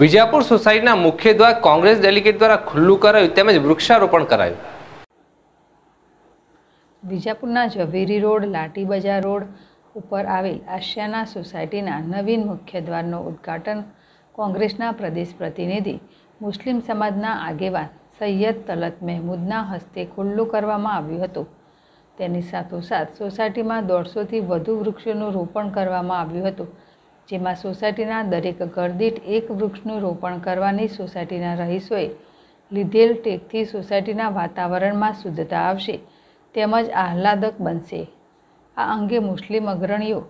વિજાપુર સોસાયટીના મુખ્ય દ્વાર કોંગ્રેસ ડેલિગેટ દ્વારા ખુલ્લું કરાયું તેમજ વૃક્ષારોપણ કરાયું. વિજાપુરના ઝવેરી રોડ, લાટી બજાર રોડ ઉપર આવેલ આશિયાના સોસાયટીના નવીન મુખ્ય દ્વારનું ઉદ્ઘાટન કોંગ્રેસના પ્રદેશ પ્રતિનિધિ, મુસ્લિમ સમાજના આગેવાન સૈયદ તલત મહેમૂદના હસ્તે ખુલ્લું કરવામાં આવ્યું હતું. તેની સાથોસાથ સોસાયટીમાં દોઢસોથી વધુ વૃક્ષોનું રોપણ કરવામાં આવ્યું હતું. જેમાં સોસાયટીના દરેક ઘરદીઠ એક વૃક્ષનું રોપણ કરવાની સોસાયટીના રહીશોએ લીધેલ ટેકથી સોસાયટીના વાતાવરણમાં શુદ્ધતા આવશે તેમજ આહલાદક બનશે. આ અંગે મુસ્લિમ અગ્રણીઓ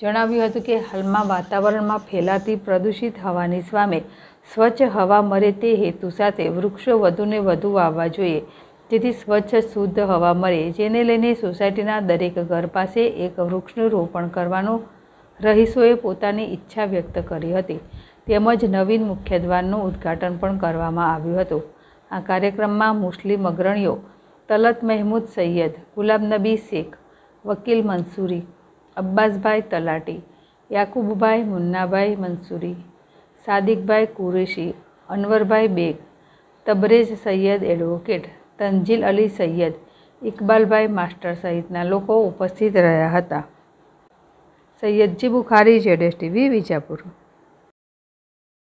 જણાવ્યું હતું કે હાલમાં વાતાવરણમાં ફેલાતી પ્રદૂષિત હવાની સામે સ્વચ્છ હવા મળે તે હેતુ સાથે વૃક્ષો વધુને વધુ વાવવા જોઈએ. જેથી સ્વચ્છ, શુદ્ધ હવા મળે, જેને લઈને સોસાયટીના દરેક ઘર પાસે એક વૃક્ષનું રોપણ કરવાનું રહીશોએ પોતાની ઈચ્છા વ્યક્ત કરી હતી તેમજ નવીન મુખ્ય દ્વારનું ઉદ્ઘાટન પણ કરવામાં આવ્યું હતું આ કાર્યક્રમમાં મુસ્લિમ અગ્રણીઓ તલત મહેમૂદ સૈયદ ગુલાબ નબી શેખ વકીલ મંસૂરી અબ્બાસભાઈ તલાટી યાકુબભાઈ મુન્નાભાઈ મંસૂરી સાદિકભાઈ કુરેશી અનવરભાઈ બેગ તબરેજ સૈયદ એડવોકેટ તંજીલ અલી સૈયદ ઇકબાલભાઈ માસ્ટર સહિતના લોકો ઉપસ્થિત રહ્યા હતા સૈયદજી બુખારી જેડેશ ટીવી વિજાપુર.